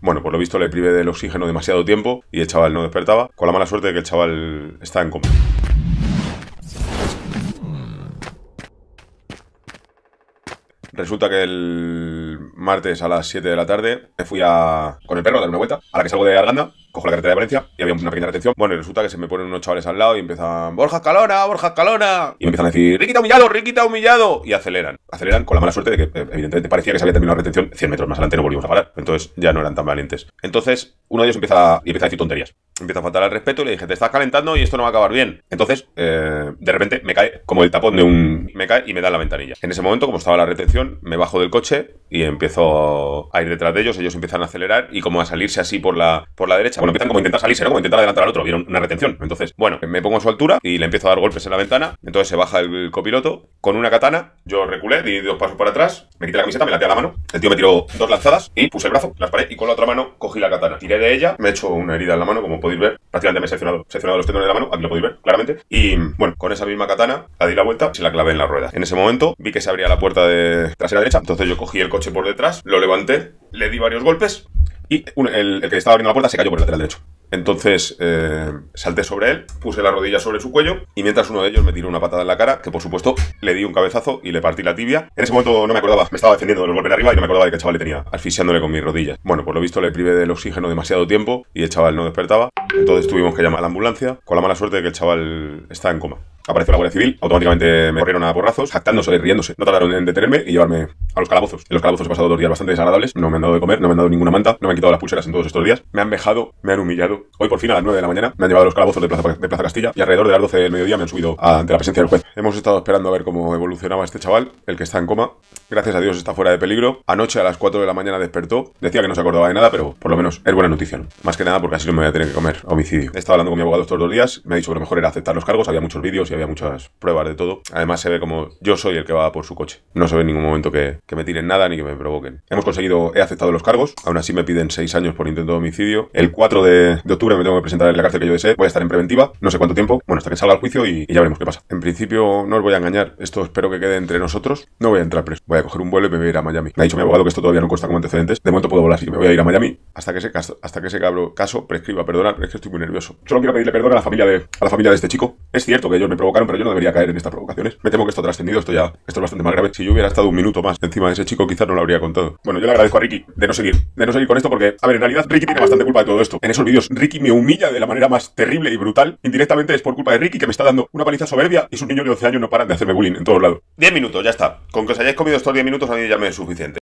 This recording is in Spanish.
Bueno, por lo visto le privé del oxígeno demasiado tiempo y el chaval no despertaba, con la mala suerte de que el chaval está en coma. Resulta que el martes a las 7 de la tarde me fui a, con el perro a dar una vuelta. A la que salgo de Arganda, la carretera de Valencia y había una pequeña retención. Bueno, y resulta que se me ponen unos chavales al lado y empiezan, Borja Escalona, Borja Escalona. Y me empiezan a decir, Riquita humillado, Riquita humillado. Y aceleran. Aceleran con la mala suerte de que, eh, evidentemente, parecía que se había terminado la retención 100 metros más adelante, no volvimos a parar. Entonces ya no eran tan valientes. Entonces, uno de ellos empieza, y empieza a decir tonterías. Empieza a faltar al respeto y le dije, te estás calentando y esto no va a acabar bien. Entonces, eh, de repente me cae como el tapón de un. Me cae y me da la ventanilla. En ese momento, como estaba la retención, me bajo del coche y empiezo a ir detrás de ellos. Ellos empiezan a acelerar y como a salirse así por la, por la derecha. Bueno, empiezan como a intentar salirse, ¿no? Como a intentar adelantar al otro. Vieron una retención. Entonces, bueno, me pongo a su altura y le empiezo a dar golpes en la ventana. Entonces se baja el copiloto con una katana. Yo reculé, di dos pasos para atrás, me quité la camiseta, me laté a la mano. El tío me tiró dos lanzadas y puse el brazo, las paré y con la otra mano cogí la katana. Tiré de ella, me he hecho una herida en la mano, como podéis ver. Prácticamente me he seccionado, seccionado los tendones de la mano, aquí lo podéis ver claramente. Y bueno, con esa misma katana la di la vuelta y la clavé en la rueda. En ese momento vi que se abría la puerta de trasera derecha, entonces yo cogí el coche por detrás, lo levanté, le di varios golpes y el, el que estaba abriendo la puerta se cayó por el lateral derecho. Entonces eh, salté sobre él, puse la rodilla sobre su cuello y mientras uno de ellos me tiró una patada en la cara, que por supuesto le di un cabezazo y le partí la tibia. En ese momento no me acordaba, me estaba defendiendo de los golpes de arriba y no me acordaba de que el chaval le tenía asfixiándole con mis rodillas. Bueno, por lo visto le privé del oxígeno demasiado tiempo y el chaval no despertaba. Entonces tuvimos que llamar a la ambulancia con la mala suerte de que el chaval está en coma. Apareció la Guardia Civil, automáticamente me corrieron a porrazos, jactándose y riéndose. No tardaron en detenerme y llevarme a los calabozos. En los calabozos he pasado dos días bastante desagradables, no me han dado de comer, no me han dado ninguna manta, no me han quitado las pulseras en todos estos días, me han vejado, me han humillado. Hoy por fin a las 9 de la mañana me han llevado a los calabozos de Plaza, de Castilla y alrededor de las 12 del mediodía me han subido ante la presencia del juez. Hemos estado esperando a ver cómo evolucionaba este chaval, el que está en coma. Gracias a Dios está fuera de peligro. Anoche a las 4 de la mañana despertó, decía que no se acordaba de nada, pero por lo menos es buena noticia, ¿no? Más que nada porque así no me voy a tener que comer homicidio. He estado hablando con mi abogado estos dos días, me ha dicho que lo mejor era aceptar los cargos, había muchos vídeos y había muchas pruebas de todo. Además se ve como yo soy el que va por su coche. No se ve en ningún momento que, que me tiren nada ni que me provoquen. Hemos conseguido, he aceptado los cargos, aún así me piden 6 años por intento de homicidio. El 4 de, octubre me tengo que presentar en la cárcel que yo desee, voy a estar en preventiva, no sé cuánto tiempo, bueno, hasta que salga el juicio y, ya veremos qué pasa. En principio no os voy a engañar, esto espero que quede entre nosotros, no voy a entrar preso, voy a coger un vuelo y me voy a ir a Miami. Me ha dicho mi abogado que esto todavía no cuesta como antecedentes, de momento puedo volar, así que me voy a ir a Miami hasta que ese hasta que ese cabro caso prescriba, perdonad, es que estoy muy nervioso. Solo quiero pedirle perdón a la familia de, a la familia de este chico. Es cierto que ellos me provocaron, pero yo no debería caer en estas provocaciones. Me temo que esto ha trascendido, esto ya, esto es bastante más grave. Si yo hubiera estado un minuto más de ese chico, quizás no lo habría contado. Bueno, yo le agradezco a Ricky de no seguir, de no seguir con esto porque, a ver, en realidad Ricky tiene bastante culpa de todo esto. En esos vídeos Ricky me humilla de la manera más terrible y brutal. Indirectamente es por culpa de Ricky que me está dando una paliza soberbia y sus niños de 11 años no paran de hacerme bullying en todos lados. 10 minutos, ya está. Con que os hayáis comido estos 10 minutos a mí ya me es suficiente.